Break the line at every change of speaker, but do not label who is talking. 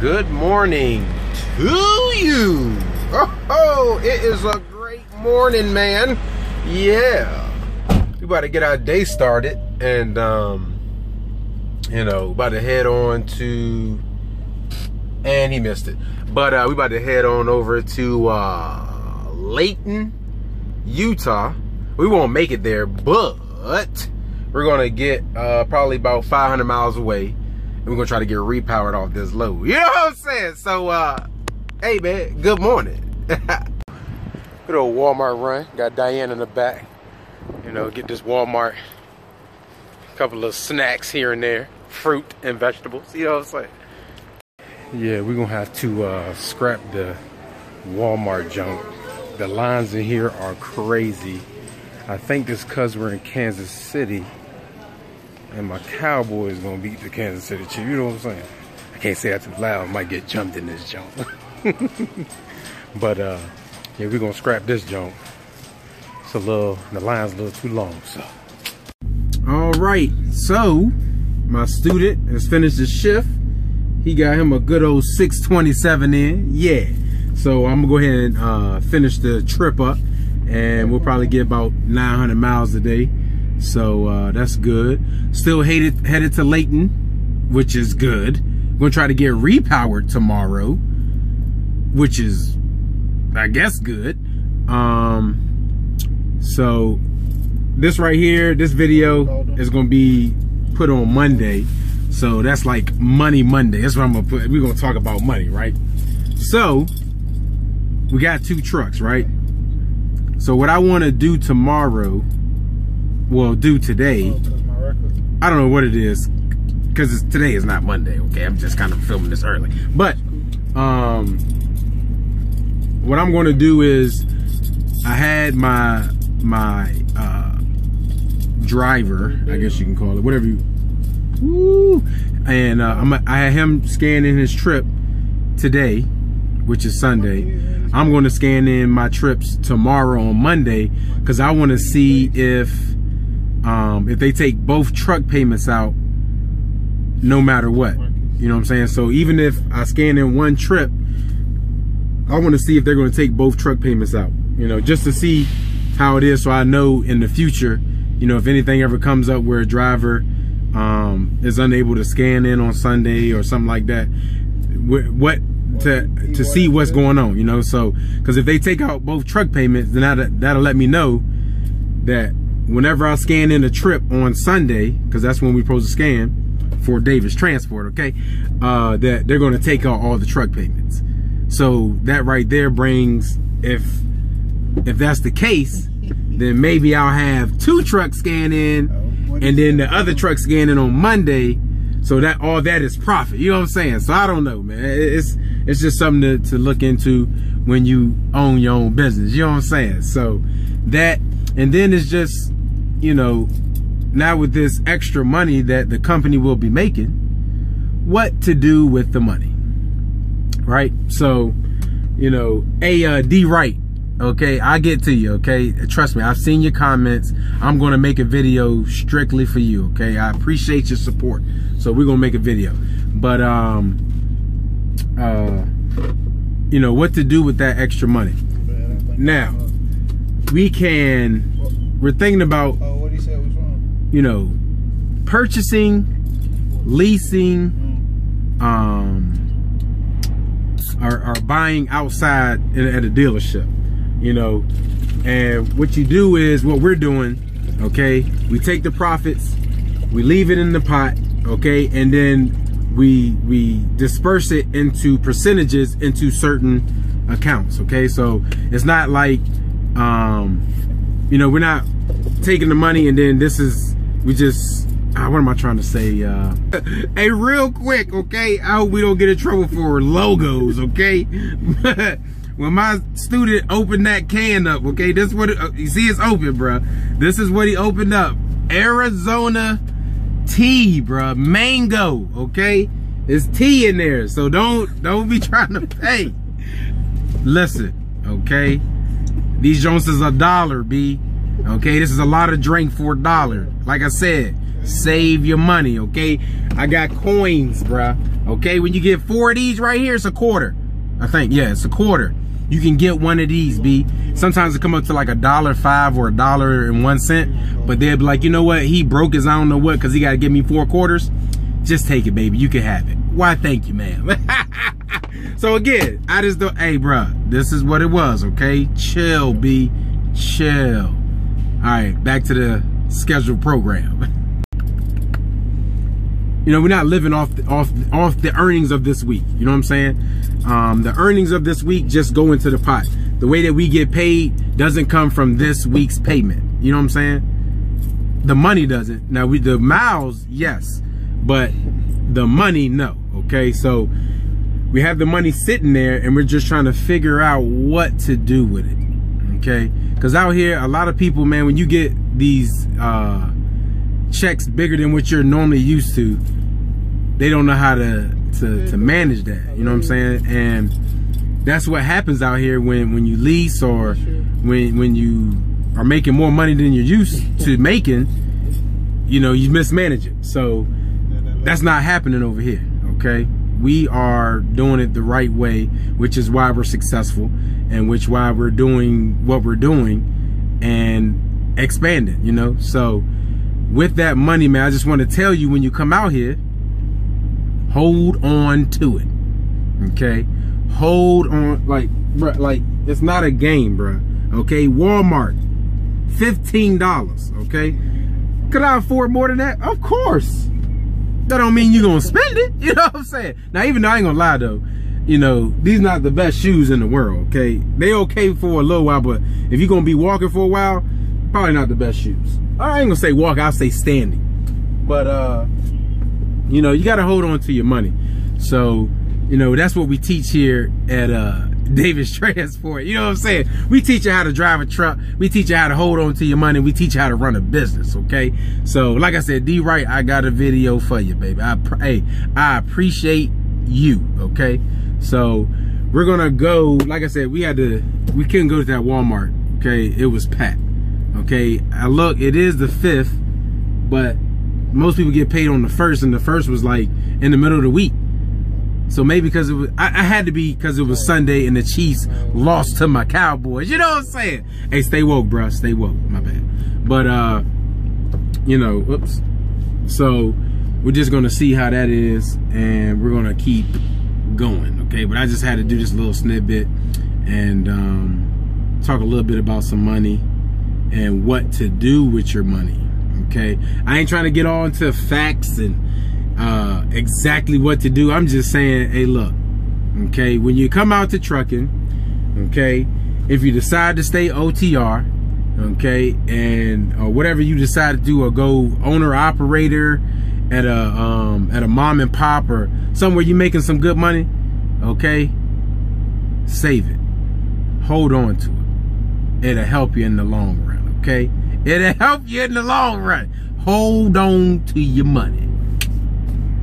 good morning to you. Oh, it is a great morning, man. Yeah. We about to get our day started and, um, you know, about to head on to, and he missed it. But uh, we about to head on over to uh, Layton, Utah. We won't make it there, but we're gonna get uh, probably about 500 miles away we're gonna try to get repowered off this load. You know what I'm saying? So, uh, hey man, good morning. good old Walmart run. Got Diane in the back. You know, get this Walmart. A couple of snacks here and there, fruit and vegetables. You know what I'm saying? Yeah, we're gonna have to uh, scrap the Walmart junk. The lines in here are crazy. I think it's cause we're in Kansas City and my Cowboys gonna beat the Kansas City Chiefs. You know what I'm saying? I can't say that too loud. I might get jumped in this jump. but uh, yeah, we're gonna scrap this jump. It's a little, the line's a little too long, so. All right, so my student has finished his shift. He got him a good old 627 in, yeah. So I'm gonna go ahead and uh, finish the trip up and we'll probably get about 900 miles a day. So uh, that's good. Still headed headed to Layton, which is good. Gonna try to get repowered tomorrow, which is, I guess, good. Um, so this right here, this video is gonna be put on Monday. So that's like Money Monday. That's what I'm gonna put. We're gonna talk about money, right? So we got two trucks, right? So what I want to do tomorrow well do today. Oh, I don't know what it is because today is not Monday. Okay, I'm just kind of filming this early. But um, what I'm going to do is I had my my uh, driver, I guess you can call it, whatever you. Woo, and uh, I'm, I had him scanning his trip today, which is Sunday. I'm going to scan in my trips tomorrow on Monday because I want to see if um, if they take both truck payments out, no matter what. You know what I'm saying? So even if I scan in one trip, I want to see if they're going to take both truck payments out. You know, just to see how it is, so I know in the future, you know, if anything ever comes up where a driver um, is unable to scan in on Sunday or something like that, what to to see what's going on. You know, so because if they take out both truck payments, then that'll, that'll let me know that whenever I scan in a trip on Sunday, because that's when we're supposed to scan for Davis Transport, okay, uh, that they're going to take out all the truck payments. So that right there brings, if if that's the case, then maybe I'll have two trucks scan in, and then the other truck scan in on Monday. So that all that is profit. You know what I'm saying? So I don't know, man. It's it's just something to, to look into when you own your own business. You know what I'm saying? So that and then it's just you know, now with this extra money that the company will be making, what to do with the money, right? So, you know, a uh, D right, okay, I get to you, okay? Trust me, I've seen your comments. I'm gonna make a video strictly for you, okay? I appreciate your support, so we're gonna make a video. But um, uh, you know what to do with that extra money? Now, we can we're thinking about,
oh, what he said was wrong.
you know, purchasing, leasing, um, or, or buying outside in, at a dealership, you know. And what you do is what we're doing, okay? We take the profits, we leave it in the pot, okay? And then we we disperse it into percentages into certain accounts, okay? So it's not like um you know, we're not taking the money and then this is, we just, uh, what am I trying to say? Uh, hey, real quick, okay? I hope we don't get in trouble for logos, okay? when my student opened that can up, okay? This what, it, uh, you see it's open, bro. This is what he opened up. Arizona tea, bro. Mango, okay? There's tea in there, so don't, don't be trying to pay. Listen, okay? These Jones is a dollar, B. Okay, this is a lot of drink for a dollar. Like I said, save your money, okay? I got coins, bruh. Okay, when you get four of these right here, it's a quarter. I think, yeah, it's a quarter. You can get one of these, B. Sometimes it come up to like a dollar five or a dollar and one cent. But they'll be like, you know what? He broke his I don't know what because he got to give me four quarters. Just take it, baby. You can have it. Why, thank you, ma'am. so again, I just don't, hey, bruh, this is what it was, okay? Chill, B. Chill. All right, back to the scheduled program. you know, we're not living off the, off off the earnings of this week. You know what I'm saying? Um, the earnings of this week just go into the pot. The way that we get paid doesn't come from this week's payment. You know what I'm saying? The money doesn't. Now we the miles, yes, but the money, no. Okay, so we have the money sitting there, and we're just trying to figure out what to do with it. Okay, because out here, a lot of people, man, when you get these uh, checks bigger than what you're normally used to, they don't know how to, to, to manage that. You know what I'm saying? And that's what happens out here when, when you lease or when, when you are making more money than you're used to making, you know, you mismanage it. So that's not happening over here, okay? We are doing it the right way, which is why we're successful and which why we're doing what we're doing and expanding, you know? So with that money, man, I just want to tell you when you come out here, hold on to it. Okay? Hold on like bruh, like it's not a game, bro. Okay? Walmart $15, okay? Could I afford more than that? Of course. That don't mean you're gonna spend it. You know what I'm saying? Now, even though I ain't gonna lie though, you know, these not the best shoes in the world, okay? They okay for a little while, but if you're gonna be walking for a while, probably not the best shoes. I ain't gonna say walk, I'll say standing. But uh you know, you got to hold on to your money. So, you know, that's what we teach here at uh, Davis Transport. You know what I'm saying? We teach you how to drive a truck. We teach you how to hold on to your money. We teach you how to run a business, okay? So, like I said, D Right, I got a video for you, baby. I hey, I appreciate you, okay? So, we're gonna go. Like I said, we had to. We couldn't go to that Walmart. Okay, it was packed. Okay, I look. It is the fifth, but most people get paid on the first, and the first was like in the middle of the week. So maybe because it was, I, I had to be because it was Sunday and the Chiefs lost to my Cowboys. You know what I'm saying? Hey, stay woke, bro. Stay woke. My bad. But uh, you know, whoops. So we're just gonna see how that is, and we're gonna keep going. Okay, but I just had to do this little snippet and um, talk a little bit about some money and what to do with your money okay? I ain't trying to get all into facts and uh, exactly what to do. I'm just saying, hey, look, okay? When you come out to trucking, okay? If you decide to stay OTR, okay, and or whatever you decide to do, or go owner operator at a um, at a mom and pop or somewhere you're making some good money, okay, save it, hold on to it. It'll help you in the long run, okay. It'll help you in the long run. Hold on to your money.